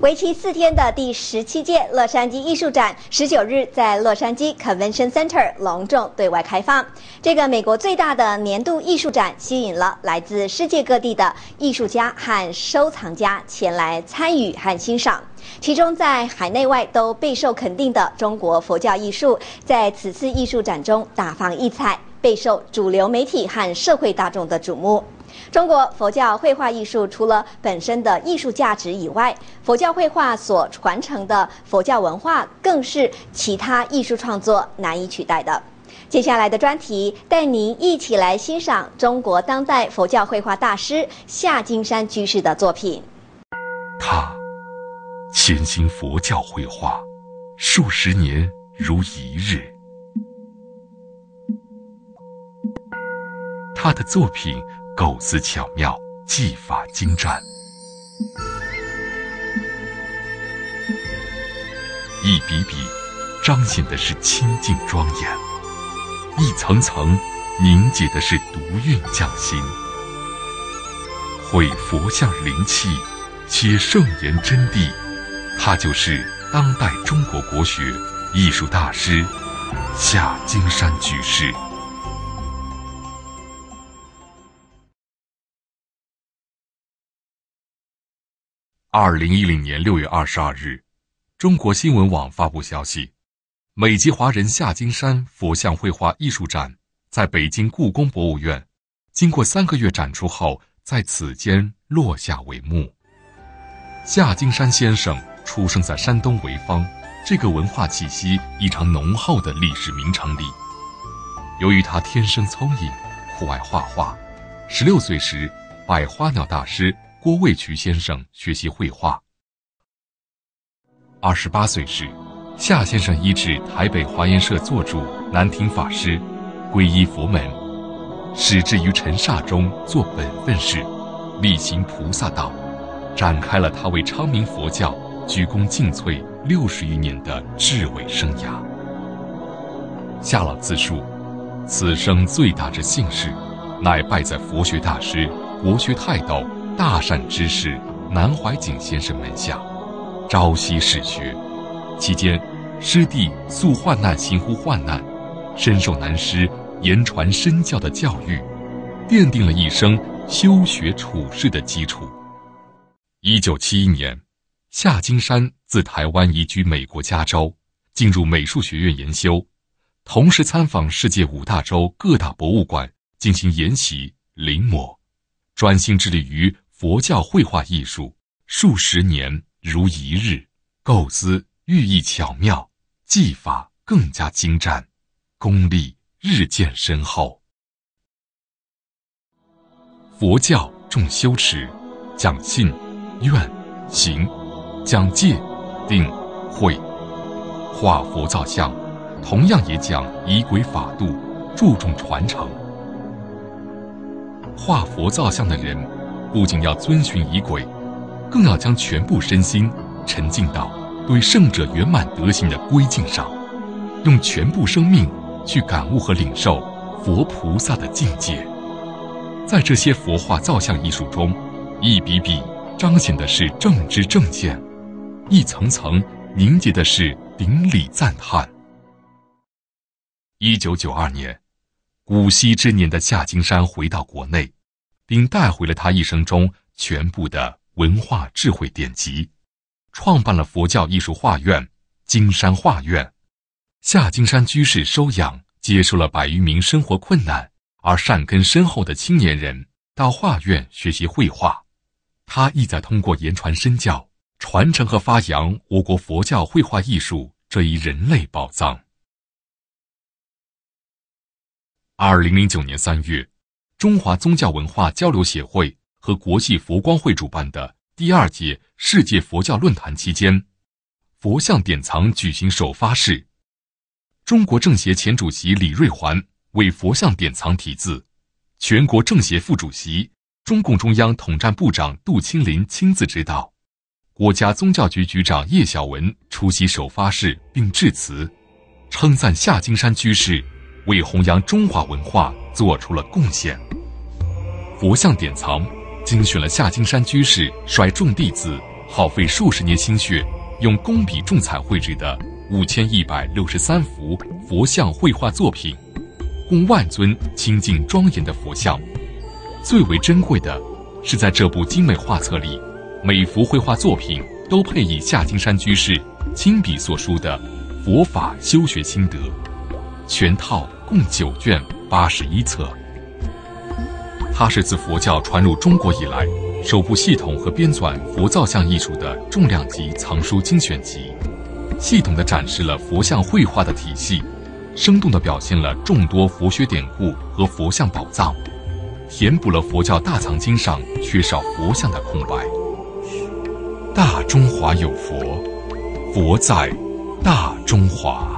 为期四天的第十七届洛杉矶艺术展，十九日在洛杉矶 Convention Center 隆重对外开放。这个美国最大的年度艺术展，吸引了来自世界各地的艺术家和收藏家前来参与和欣赏。其中，在海内外都备受肯定的中国佛教艺术，在此次艺术展中大放异彩，备受主流媒体和社会大众的瞩目。中国佛教绘画艺术除了本身的艺术价值以外，佛教绘画所传承的佛教文化，更是其他艺术创作难以取代的。接下来的专题带您一起来欣赏中国当代佛教绘画大师夏金山居士的作品。他潜心佛教绘画数十年如一日，他的作品。构思巧妙，技法精湛，一笔笔彰显的是清净庄严，一层层凝结的是独韵匠心。绘佛像灵气，写圣言真谛，他就是当代中国国学艺术大师夏金山居士。二零一零年六月二十二日，中国新闻网发布消息：美籍华人夏金山佛像绘画艺术展在北京故宫博物院，经过三个月展出后，在此间落下帷幕。夏金山先生出生在山东潍坊这个文化气息异常浓厚的历史名城里。由于他天生聪颖，酷爱画画，十六岁时拜花鸟大师。郭卫渠先生学习绘画。二十八岁时，夏先生依至台北华严社做主南亭法师，皈依佛门，始至于尘刹中做本分事，力行菩萨道，展开了他为昌明佛教鞠躬尽瘁六十余年的至伟生涯。夏老自述，此生最大之幸事，乃拜在佛学大师、国学泰斗。大善之士南怀瑾先生门下，朝夕侍学，期间师弟素患难行乎患难，深受南师言传身教的教育，奠定了一生修学处世的基础。一九七一年，夏金山自台湾移居美国加州，进入美术学院研修，同时参访世界五大洲各大博物馆进行研习临摹，专心致力于。佛教绘画艺术数十年如一日，构思寓意巧妙，技法更加精湛，功力日渐深厚。佛教重修持，讲信、愿、行，讲戒、定、慧。画佛造像，同样也讲仪轨法度，注重传承。画佛造像的人。不仅要遵循仪轨，更要将全部身心沉浸到对圣者圆满德行的归敬上，用全部生命去感悟和领受佛菩萨的境界。在这些佛画造像艺术中，一笔笔彰显的是正知正见，一层层凝结的是顶礼赞叹。一九九二年，古稀之年的夏金山回到国内。并带回了他一生中全部的文化智慧典籍，创办了佛教艺术画院金山画院。夏金山居士收养、接收了百余名生活困难而善根深厚的青年人到画院学习绘画。他意在通过言传身教，传承和发扬我国佛教绘画艺术这一人类宝藏。二零零九年三月。中华宗教文化交流协会和国际佛光会主办的第二届世界佛教论坛期间，佛像典藏举行首发式。中国政协前主席李瑞环为佛像典藏题字，全国政协副主席、中共中央统战部长杜青林亲自指导，国家宗教局局长叶小文出席首发式并致辞，称赞夏金山居士。为弘扬中华文化做出了贡献。佛像典藏精选了夏金山居士率众弟子耗费数十年心血，用工笔重彩绘制的五千一百六十三幅佛像绘画作品，共万尊清净庄严的佛像。最为珍贵的，是在这部精美画册里，每幅绘画作品都配以夏金山居士亲笔所书的佛法修学心得，全套共九卷八十一册。它是自佛教传入中国以来，首部系统和编纂佛造像艺术的重量级藏书精选集，系统地展示了佛像绘画的体系，生动地表现了众多佛学典故和佛像宝藏，填补了佛教大藏经上缺少佛像的空白。大中华有佛，佛在大中华。